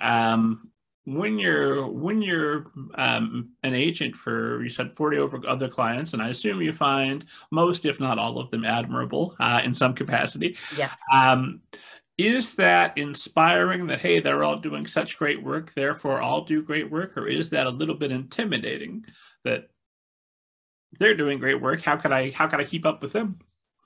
um, when you're when you're um, an agent for you said 40 over other clients and i assume you find most if not all of them admirable uh, in some capacity. Yeah. Um, is that inspiring that hey they're all doing such great work therefore i'll do great work? Or is that a little bit intimidating that they're doing great work? How can i how can i keep up with them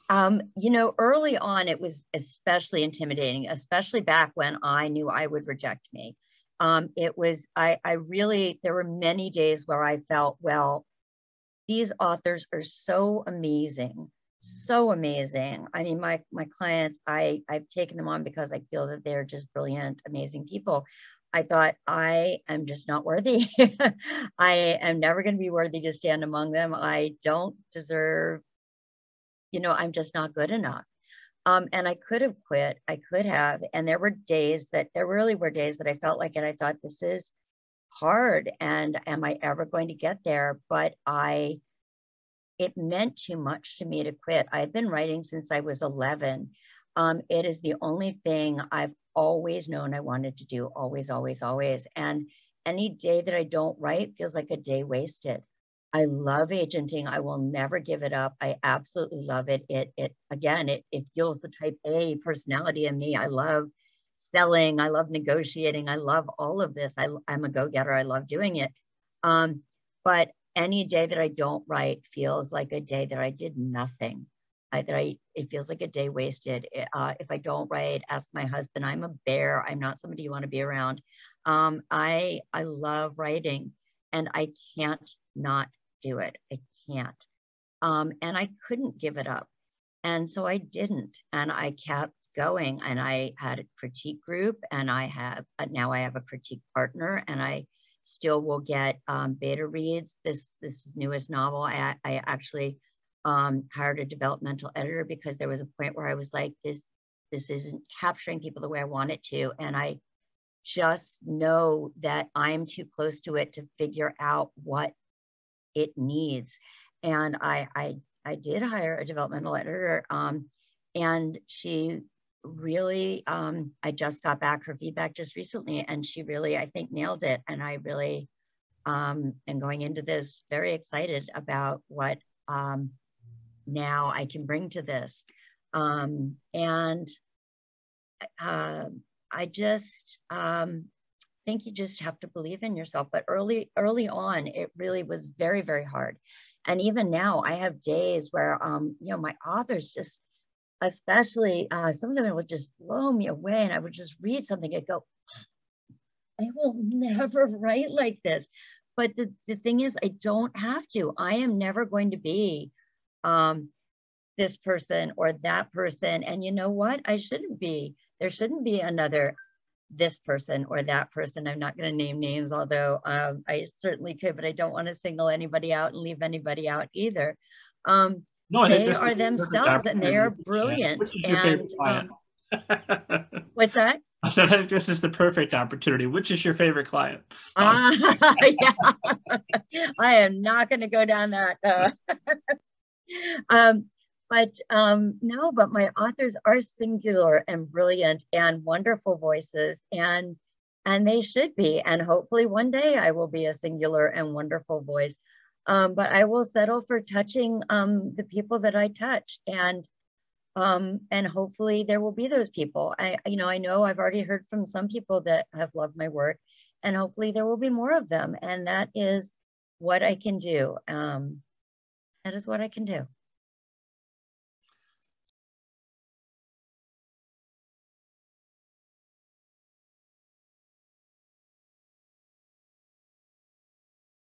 um, you know, early on, it was especially intimidating, especially back when I knew I would reject me. Um, it was I, I really there were many days where i felt well these authors are so amazing so amazing. I mean my my clients i i've taken them on because i feel that they're just brilliant amazing people. I thought i am just not worthy. I am never going to be worthy to stand among them. I don't deserve you know i'm just not good enough um, and I could have quit. I could have. And there were days that there really were days that I felt like it. I thought this is hard. And am I ever going to get there? But I, it meant too much to me to quit. I've been writing since I was 11. Um, it is the only thing I've always known I wanted to do, always, always, always. And any day that I don't write feels like a day wasted. I love agenting. I will never give it up. I absolutely love it. It it again, it it fuels the type A personality in me. I love selling. I love negotiating. I love all of this. I, I'm a go-getter. I love doing it. Um, but any day that I don't write feels like a day that I did nothing. I, that I, it feels like a day wasted. Uh, if I don't write, ask my husband. I'm a bear. I'm not somebody you want to be around. Um, I I love writing, and I can't not do it. I can't. Um, and I couldn't give it up. And so I didn't. And I kept going. And I had a critique group, and I have uh, now I have a critique partner, and I still will get um, beta reads. This this newest novel, I, I actually um, hired a developmental editor because there was a point where I was like, this this isn't capturing people the way I want it to, and I just know that I'm too close to it to figure out what it needs. And I, I, I did hire a developmental editor, um, and she really, um, I just got back her feedback just recently, and she really, I think, nailed it. And I really um, am going into this very excited about what um, now I can bring to this. Um, and uh, I just, um, think you just have to believe in yourself. But early, early on, it really was very, very hard. And even now, I have days where, um, you know, my authors just, especially uh, some of them would just blow me away, and I would just read something and go, I will never write like this. But the, the thing is, I don't have to. I am never going to be um, this person or that person. And you know what? I shouldn't be. There shouldn't be another this person or that person. I'm not going to name names, although um, I certainly could, but I don't want to single anybody out and leave anybody out either. Um, no, they are themselves and they are brilliant. And um, what's that? I said, I think this is the perfect opportunity. Which is your favorite client? Uh, yeah. I am not going to go down that. Uh, um, but um, no, but my authors are singular and brilliant and wonderful voices, and and they should be. And hopefully, one day I will be a singular and wonderful voice. Um, but I will settle for touching um, the people that I touch, and um, and hopefully there will be those people. I you know I know I've already heard from some people that have loved my work, and hopefully there will be more of them. And that is what I can do. Um, that is what I can do.